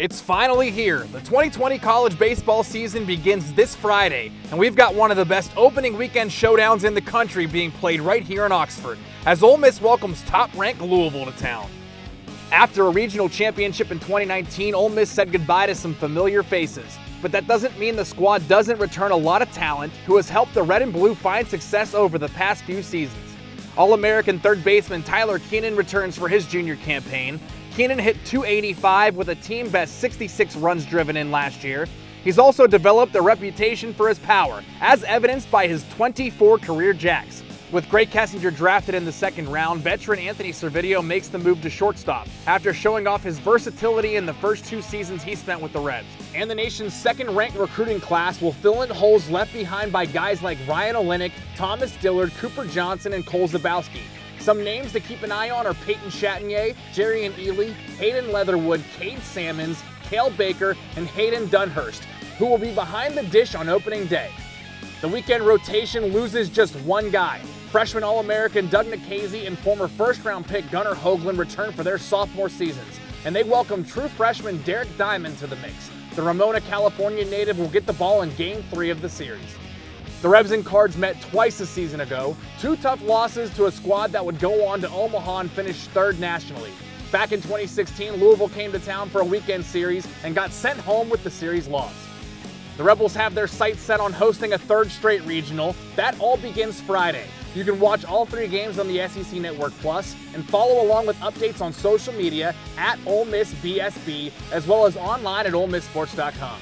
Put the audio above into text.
It's finally here. The 2020 college baseball season begins this Friday, and we've got one of the best opening weekend showdowns in the country being played right here in Oxford, as Ole Miss welcomes top-ranked Louisville to town. After a regional championship in 2019, Ole Miss said goodbye to some familiar faces. But that doesn't mean the squad doesn't return a lot of talent who has helped the Red and Blue find success over the past few seasons. All-American third baseman Tyler Keenan returns for his junior campaign, Keenan hit 285 with a team best 66 runs driven in last year. He's also developed a reputation for his power, as evidenced by his 24 career jacks. With Grae Kessinger drafted in the second round, veteran Anthony Servideo makes the move to shortstop after showing off his versatility in the first two seasons he spent with the Rebs. And the nation's second ranked recruiting class will fill in holes left behind by guys like Ryan Olenek, Thomas Dillard, Cooper Johnson, and Cole Zabowski. Some names to keep an eye on are Peyton Chatagnier, and Ealy, Hayden Leatherwood, Cade Sammons, Cael Baker, and Hayden Dunhurst, who will be behind the dish on opening day. The weekend rotation loses just one guy. Freshman All-American Doug Nikhazy and former first-round pick Gunnar Hoglund return for their sophomore seasons, and they welcome true freshman Derek Diamond to the mix. The Ramona, California native will get the ball in Game 3 of the series. The Rebs and Cards met twice a season ago, two tough losses to a squad that would go on to Omaha and finish third nationally. Back in 2016, Louisville came to town for a weekend series and got sent home with the series loss. The Rebels have their sights set on hosting a third straight regional. That all begins Friday. You can watch all three games on the SEC Network Plus and follow along with updates on social media at Ole Miss BSB as well as online at OleMissSports.com.